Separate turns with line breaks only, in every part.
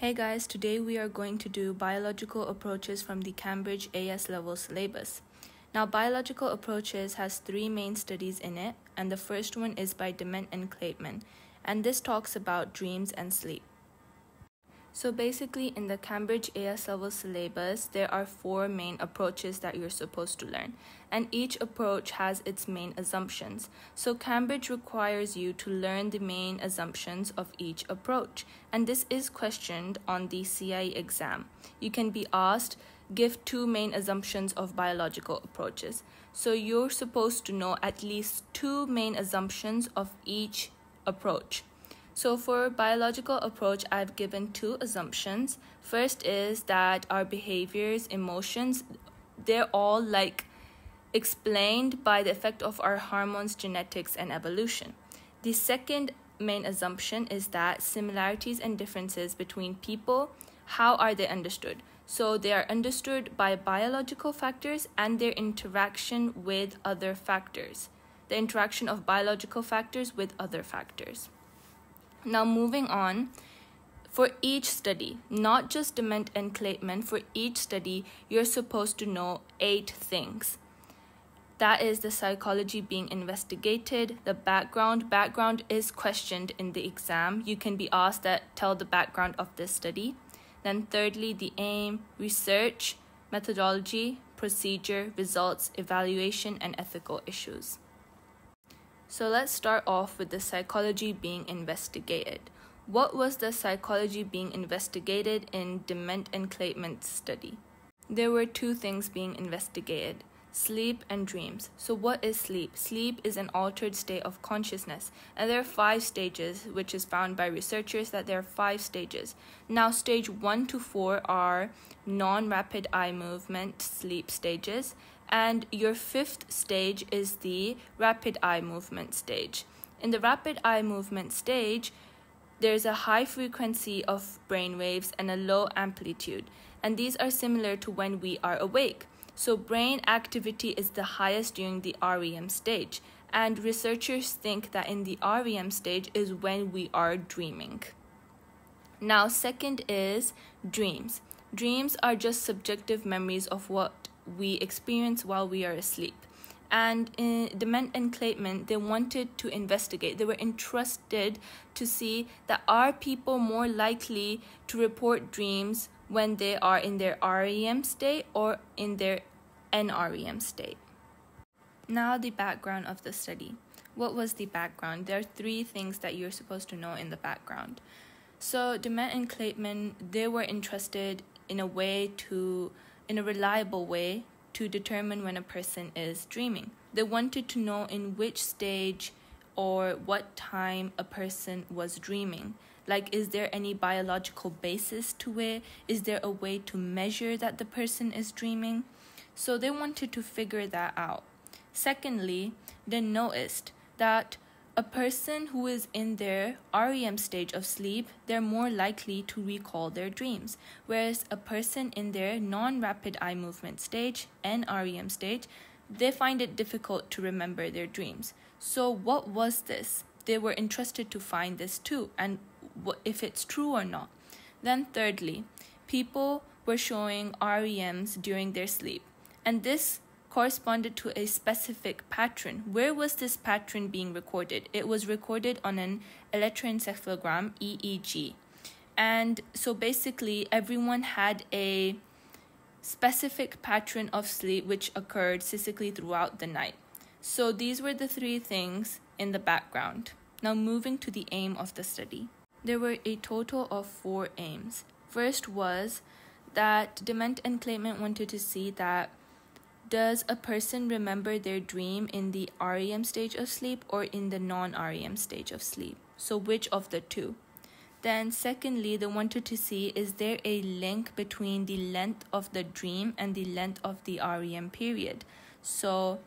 Hey guys, today we are going to do biological approaches from the Cambridge AS level syllabus. Now, biological approaches has three main studies in it, and the first one is by Dement and Kleitman, and this talks about dreams and sleep. So basically, in the Cambridge AS level syllabus, there are four main approaches that you're supposed to learn, and each approach has its main assumptions. So Cambridge requires you to learn the main assumptions of each approach, and this is questioned on the CIE exam. You can be asked, give two main assumptions of biological approaches. So you're supposed to know at least two main assumptions of each approach. So for biological approach, I've given two assumptions. First is that our behaviors, emotions, they're all like explained by the effect of our hormones, genetics, and evolution. The second main assumption is that similarities and differences between people, how are they understood? So they are understood by biological factors and their interaction with other factors. The interaction of biological factors with other factors. Now, moving on, for each study, not just Dement and Kleitman, for each study, you're supposed to know eight things. That is the psychology being investigated, the background. Background is questioned in the exam. You can be asked that tell the background of this study. Then thirdly, the aim, research, methodology, procedure, results, evaluation, and ethical issues. So let's start off with the psychology being investigated. What was the psychology being investigated in Dement and Kleitman's study? There were two things being investigated sleep and dreams. So, what is sleep? Sleep is an altered state of consciousness, and there are five stages, which is found by researchers that there are five stages. Now, stage one to four are non rapid eye movement sleep stages, and your fifth stage is the rapid eye movement stage. In the rapid eye movement stage, there's a high frequency of brain waves and a low amplitude, and these are similar to when we are awake. So, brain activity is the highest during the REM stage, and researchers think that in the REM stage is when we are dreaming. Now, second is dreams. Dreams are just subjective memories of what we experience while we are asleep. And in Dement and Kleitman, they wanted to investigate. They were entrusted to see that are people more likely to report dreams when they are in their REM state or in their NREM state. Now, the background of the study. What was the background? There are three things that you're supposed to know in the background. So, Dement and Kleitman, they were interested in a way to in a reliable way to determine when a person is dreaming. They wanted to know in which stage or what time a person was dreaming. Like, is there any biological basis to it? Is there a way to measure that the person is dreaming? So they wanted to figure that out. Secondly, they noticed that a person who is in their REM stage of sleep, they're more likely to recall their dreams, whereas a person in their non rapid eye movement stage, NREM stage, they find it difficult to remember their dreams. So, what was this? They were interested to find this too, and if it's true or not. Then, thirdly, people were showing REMs during their sleep, and this corresponded to a specific pattern. Where was this pattern being recorded? It was recorded on an electroencephalogram, EEG. And so basically, everyone had a specific pattern of sleep which occurred cyclically throughout the night. So these were the three things in the background. Now, moving to the aim of the study. There were a total of four aims. First was that Dement and Kleitman wanted to see that does a person remember their dream in the REM stage of sleep or in the non REM stage of sleep? So, which of the two? Then, secondly, they wanted to see is there a link between the length of the dream and the length of the REM period? So,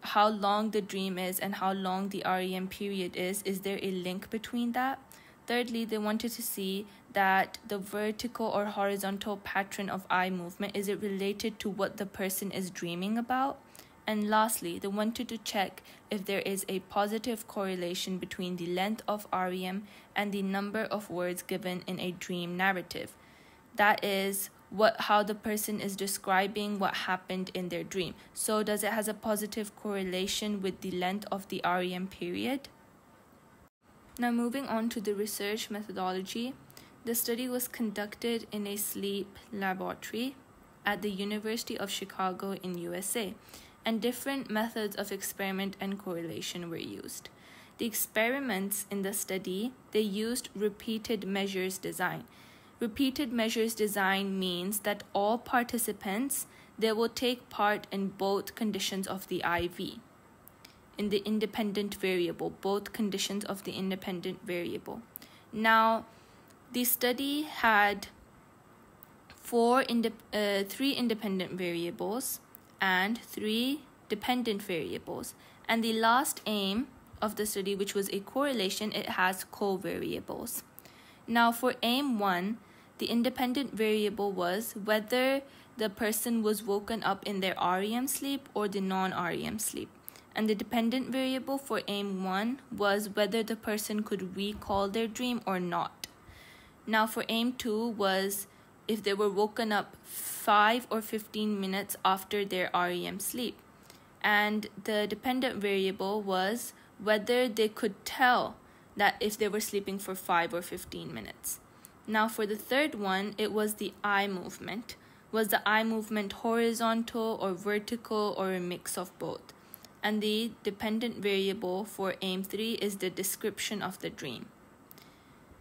how long the dream is and how long the REM period is, is there a link between that? Thirdly, they wanted to see that the vertical or horizontal pattern of eye movement is it related to what the person is dreaming about? And lastly, they wanted to check if there is a positive correlation between the length of REM and the number of words given in a dream narrative. That is what how the person is describing what happened in their dream. So does it has a positive correlation with the length of the REM period? Now moving on to the research methodology. The study was conducted in a sleep laboratory at the University of Chicago in USA and different methods of experiment and correlation were used. The experiments in the study, they used repeated measures design. Repeated measures design means that all participants they will take part in both conditions of the IV in the independent variable, both conditions of the independent variable. Now, the study had four inde- uh, three independent variables and three dependent variables. And the last aim of the study, which was a correlation, it has covariables. Now, for aim one, the independent variable was whether the person was woken up in their REM sleep or the non REM sleep. And the dependent variable for aim one was whether the person could recall their dream or not. Now, for aim two was if they were woken up 5 or 15 minutes after their REM sleep. And the dependent variable was whether they could tell that if they were sleeping for 5 or 15 minutes. Now, for the third one, it was the eye movement. Was the eye movement horizontal or vertical or a mix of both? And the dependent variable for aim 3 is the description of the dream.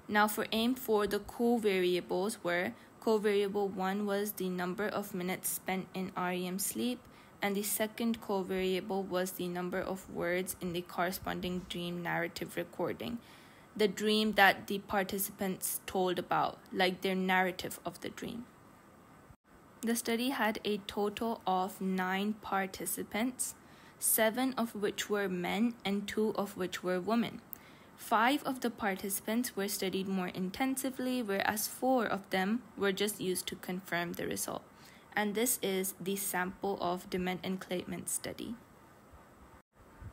Now, for aim 4, the covariables were Covariable 1 was the number of minutes spent in REM sleep, and the second covariable was the number of words in the corresponding dream narrative recording, the dream that the participants told about, like their narrative of the dream. The study had a total of nine participants, seven of which were men and two of which were women. Five of the participants were studied more intensively, whereas four of them were just used to confirm the result. And this is the sample of Dement and Kleitman study.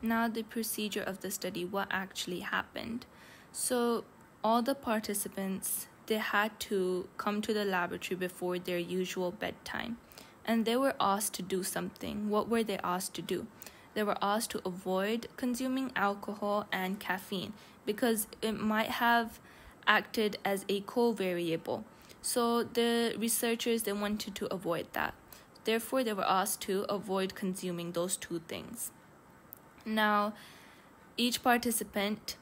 Now, the procedure of the study, what actually happened. So, all the participants they had to come to the laboratory before their usual bedtime and they were asked to do something. What were they asked to do? They were asked to avoid consuming alcohol and caffeine because it might have acted as a covariable. So the researchers they wanted to avoid that. Therefore, they were asked to avoid consuming those two things. Now, each participant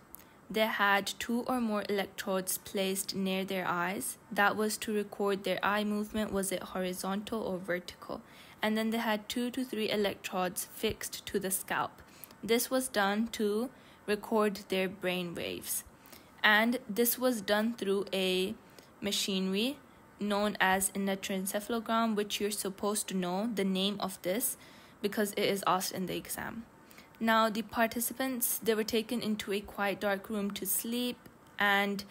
they had two or more electrodes placed near their eyes. That was to record their eye movement was it horizontal or vertical. And then they had two to three electrodes fixed to the scalp. This was done to record their brain waves. And this was done through a machinery known as an electroencephalogram, which you're supposed to know the name of this because it is asked in the exam. Now, the participants they were taken into a quiet dark room to sleep and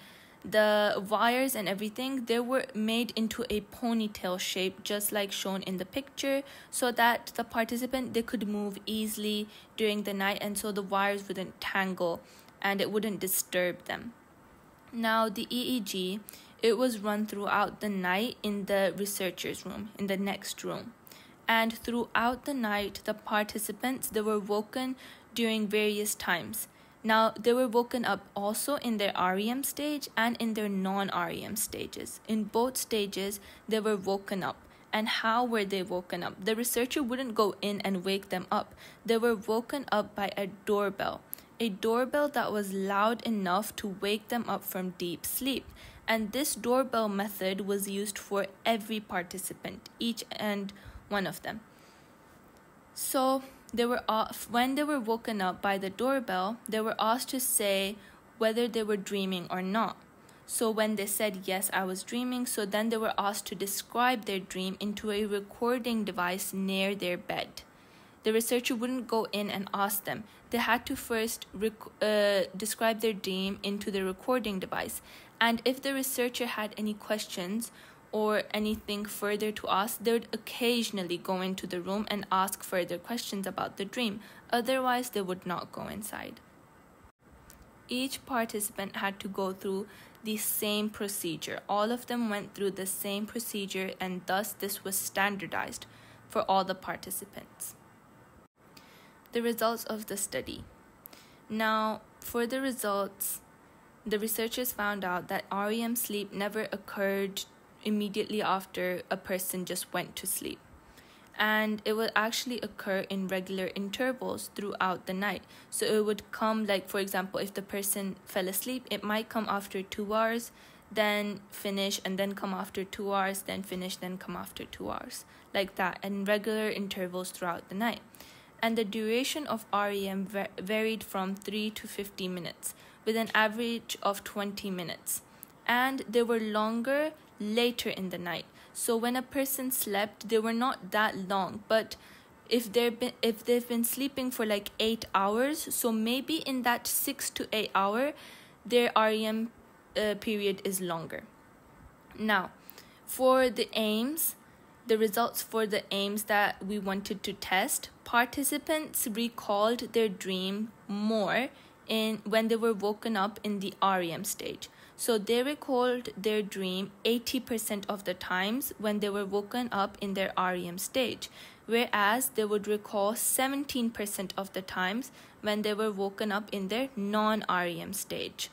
the wires and everything they were made into a ponytail shape just like shown in the picture so that the participant they could move easily during the night and so the wires wouldn't tangle and it wouldn't disturb them. Now the eeg it was run throughout the night in the researchers room in the next room. And throughout the night the participants they were woken during various times now, they were woken up also in their REM stage and in their non REM stages. In both stages, they were woken up. And how were they woken up? The researcher wouldn't go in and wake them up. They were woken up by a doorbell, a doorbell that was loud enough to wake them up from deep sleep. And this doorbell method was used for every participant, each and one of them. So, they were when they were woken up by the doorbell, they were asked to say whether they were dreaming or not. So when they said yes, I was dreaming, so then they were asked to describe their dream into a recording device near their bed. The researcher wouldn't go in and ask them. They had to first uh, describe their dream into the recording device. And if the researcher had any questions, or anything further to us, they would occasionally go into the room and ask further questions about the dream. Otherwise, they would not go inside. Each participant had to go through the same procedure. All of them went through the same procedure, and thus this was standardized for all the participants. The results of the study. Now, for the results, the researchers found out that REM sleep never occurred immediately after a person just went to sleep. And it would actually occur in regular intervals throughout the night. So it would come, like, for example, if the person fell asleep, it might come after two hours, then finish, and then come after two hours, then finish, then come after two hours. Like that, in regular intervals throughout the night. And the duration of REM varied from 3 to 50 minutes, with an average of 20 minutes. And they were longer later in the night. So when a person slept, they were not that long, but if they've been if they've been sleeping for like 8 hours, so maybe in that 6 to 8 hour their REM uh, period is longer. Now, for the aims, the results for the aims that we wanted to test, participants recalled their dream more in when they were woken up in the REM stage. So they recalled their dream 80% of the times when they were woken up in their REM stage, whereas they would recall 17% of the times when they were woken up in their non REM stage.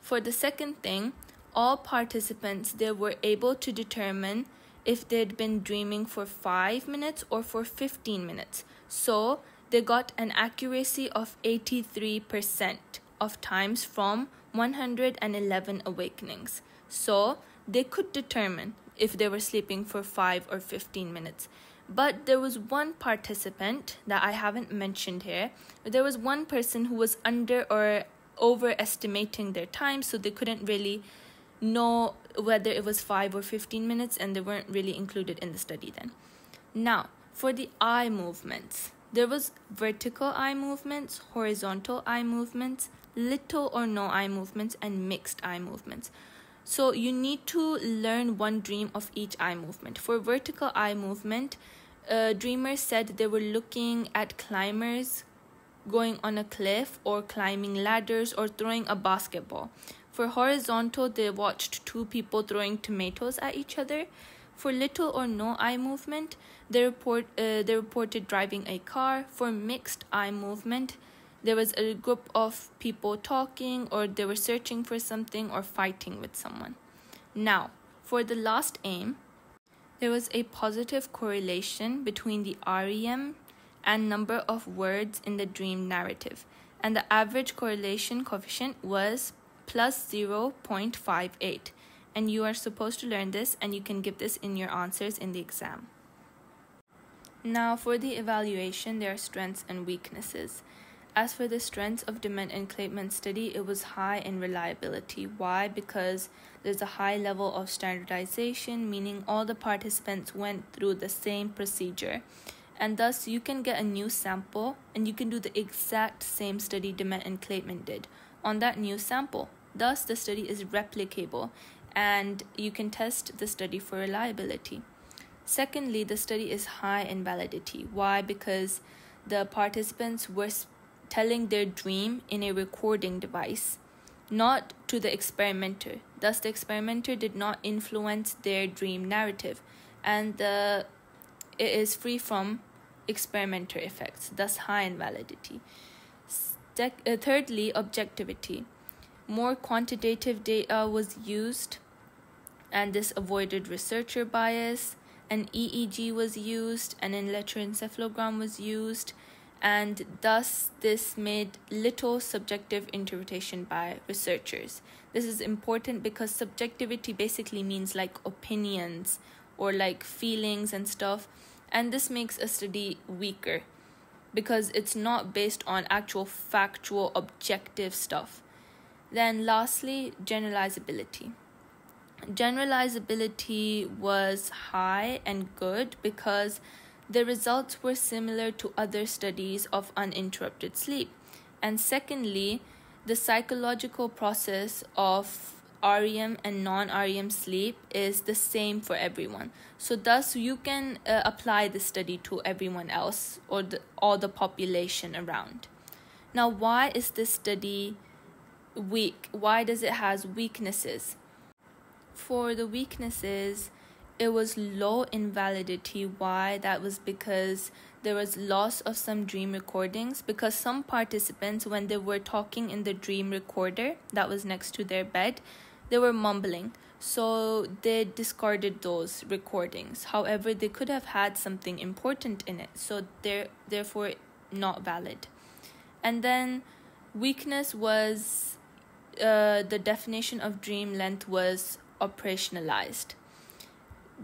For the second thing, all participants they were able to determine if they'd been dreaming for 5 minutes or for 15 minutes. So they got an accuracy of 83% of times from 111 awakenings. So they could determine if they were sleeping for 5 or 15 minutes. But there was one participant that I haven't mentioned here. There was one person who was under or overestimating their time, so they couldn't really know whether it was 5 or 15 minutes, and they weren't really included in the study then. Now, for the eye movements, there was vertical eye movements, horizontal eye movements, little or no eye movements, and mixed eye movements. So you need to learn one dream of each eye movement. For vertical eye movement, uh, dreamers said they were looking at climbers going on a cliff or climbing ladders or throwing a basketball. For horizontal, they watched two people throwing tomatoes at each other. For little or no eye movement, they report uh, they reported driving a car. For mixed eye movement, there was a group of people talking or they were searching for something or fighting with someone. Now, for the last aim, there was a positive correlation between the REM and number of words in the dream narrative, and the average correlation coefficient was plus 0.58 and you are supposed to learn this and you can give this in your answers in the exam. Now for the evaluation, there are strengths and weaknesses. As for the strengths of Dement and Kleitman study, it was high in reliability. Why? Because there's a high level of standardization, meaning all the participants went through the same procedure. And thus, you can get a new sample and you can do the exact same study Dement and Kleitman did on that new sample. Thus, the study is replicable and you can test the study for reliability. Secondly, the study is high in validity. Why? Because the participants were telling their dream in a recording device, not to the experimenter. Thus, the experimenter did not influence their dream narrative, and the, it is free from experimenter effects, thus, high in validity. Uh, thirdly, objectivity. More quantitative data was used and this avoided researcher bias. An EEG was used, and an electroencephalogram was used, and thus this made little subjective interpretation by researchers. This is important because subjectivity basically means like opinions or like feelings and stuff, and this makes a study weaker because it's not based on actual factual objective stuff. Then, lastly, generalizability generalizability was high and good because the results were similar to other studies of uninterrupted sleep. And secondly, the psychological process of REM and non-REM sleep is the same for everyone. So thus you can uh, apply the study to everyone else or the, all the population around. Now why is this study weak? Why does it has weaknesses? For the weaknesses, it was low in validity. Why? That was because there was loss of some dream recordings because some participants when they were talking in the dream recorder that was next to their bed they were mumbling so they discarded those recordings however they could have had something important in it so they're therefore not valid and then weakness was uh, the definition of dream length was operationalized.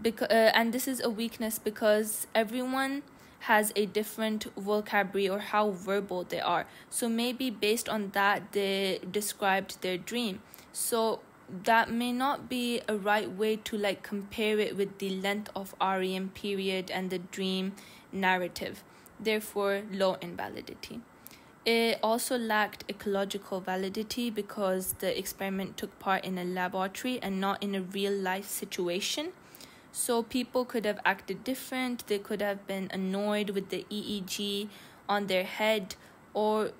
Because uh, and this is a weakness because everyone has a different vocabulary or how verbal they are. So maybe based on that they described their dream. So that may not be a right way to like compare it with the length of REM period and the dream narrative. Therefore low in validity it also lacked ecological validity because the experiment took part in a laboratory and not in a real life situation so people could have acted different, they could have been annoyed with the EEG on their head or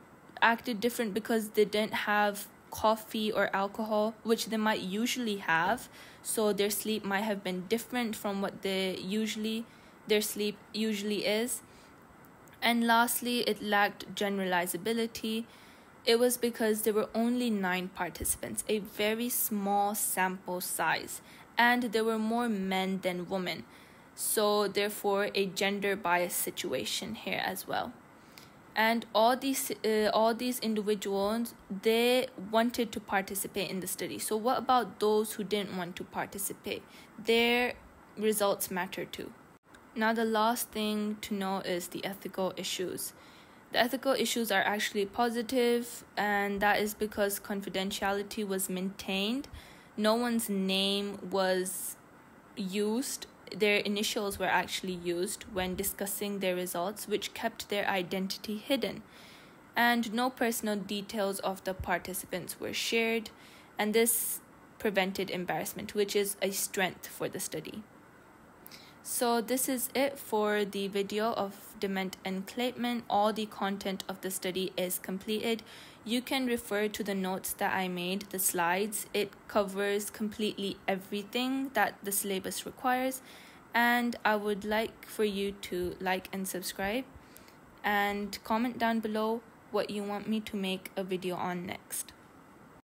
acted different because they didn't have coffee or alcohol, which they might usually have. So their sleep might have been different from what they usually their sleep usually is. And lastly, it lacked generalizability. It was because there were only nine participants, a very small sample size, and there were more men than women. So, therefore, a gender bias situation here as well. And all these uh, all these individuals they wanted to participate in the study. So, what about those who didn't want to participate? Their results matter too. Now, the last thing to know is the ethical issues. The ethical issues are actually positive, and that is because confidentiality was maintained no one's name was used their initials were actually used when discussing their results, which kept their identity hidden. And no personal details of the participants were shared, and this prevented embarrassment, which is a strength for the study. So, this is it for the video of Dement and Kleitman. All the content of the study is completed you can refer to the notes that I made, the slides. It covers completely everything that the syllabus requires. And I would like for you to like and subscribe and comment down below what you want me to make a video on next.